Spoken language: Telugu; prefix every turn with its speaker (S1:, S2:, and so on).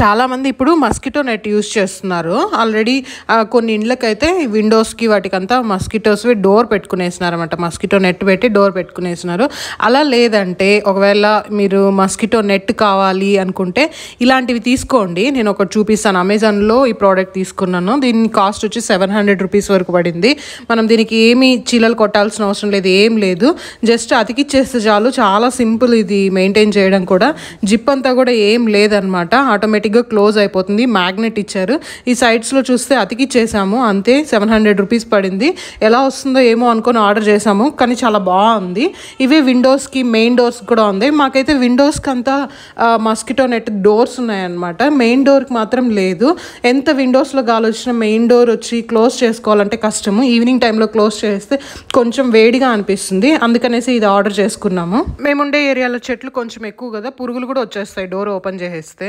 S1: చాలామంది ఇప్పుడు మస్కిటో నెట్ యూస్ చేస్తున్నారు. ఆల్రెడీ కొన్ని ఇండ్లకైతే విండోస్కి వాటికంతా మస్కిటోస్ డోర్ పెట్టుకునేసినారు అనమాట మస్కిటో నెట్ పెట్టి డోర్ పెట్టుకునేసినారు. అలా లేదంటే ఒకవేళ మీరు మస్కిటో నెట్ కావాలి అనుకుంటే ఇలాంటివి తీసుకోండి. నేను ఒకటి చూపిస్తాను. అమెజాన్లో ఈ ప్రోడక్ట్ తీసుకున్నాను. దీని కాస్ట్ వచ్చి సెవెన్ హండ్రెడ్ రూపీస్ వరకు పడింది. మనం దీనికి ఏమి చీలలు కొట్టాల్సిన అవసరం లేదు ఏం లేదు. జస్ట్ అతికిచ్చేస్తే చాలు. చాలా సింపుల్ ఇది మెయింటైన్ చేయడం కూడా. జిప్ అంతా కూడా ఏం లేదనమాట ఆటోమేటిక్ ఆటోమేటిక్గా క్లోజ్ అయిపోతుంది. మ్యాగ్నెట్ ఇచ్చారు. ఈ సైడ్స్లో చూస్తే అతికిచ్చేసాము అంతే సెవెన్ హండ్రెడ్ రూపీస్ పడింది. ఎలా వస్తుందో ఏమో అనుకొని ఆర్డర్ చేసాము కానీ చాలా బాగుంది. ఇవి విండోస్కి మెయిన్ డోర్స్ కూడా ఉంది మాకైతే విండోస్కి అంతా మస్కిటో నెట్ డోర్స్ ఉన్నాయన్నమాట. మెయిన్ డోర్కి మాత్రం లేదు. ఎంత విండోస్లో గాలి వచ్చినా మెయిన్ డోర్ వచ్చి క్లోజ్ చేసుకోవాలంటే కష్టము. ఈవినింగ్ టైంలో క్లోజ్ చేస్తే కొంచెం వేడిగా అనిపిస్తుంది. అందుకనేసి ఇది ఆర్డర్ చేసుకున్నాము. మేముండే ఏరియాలో చెట్లు కొంచెం ఎక్కువ కదా. పురుగులు కూడా వచ్చేస్తాయి డోర్ ఓపెన్ చేసేస్తే.